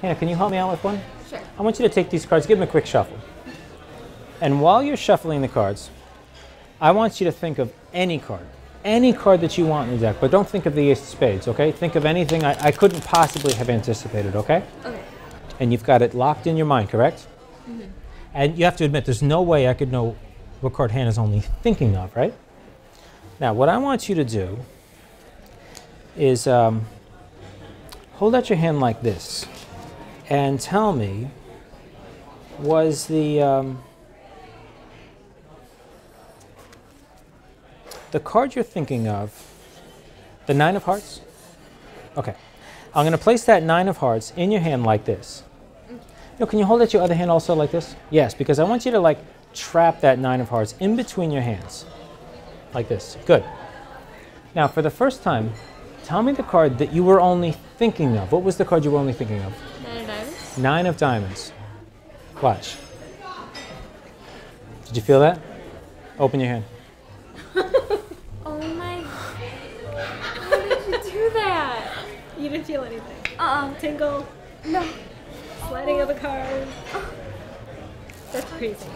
Hannah, can you help me out with one? Sure. I want you to take these cards, give them a quick shuffle. And while you're shuffling the cards, I want you to think of any card, any card that you want in the deck, but don't think of the ace of spades, okay? Think of anything I, I couldn't possibly have anticipated, okay? Okay. And you've got it locked in your mind, correct? Mm hmm And you have to admit, there's no way I could know what card Hannah's only thinking of, right? Now, what I want you to do is um, hold out your hand like this and tell me was the um, the card you're thinking of the nine of hearts? Okay. I'm going to place that nine of hearts in your hand like this. No, can you hold out your other hand also like this? Yes because i want you to like trap that nine of hearts in between your hands. Like this. Good. Now for the first time tell me the card that you were only thinking of. What was the card you were only thinking of Nine of diamonds. Nine. Watch. Did you feel that? Open your hand. Oh my. How did you do that? You didn't feel anything. Uh-uh. Tingle, No. sliding of the card. Oh. That's crazy.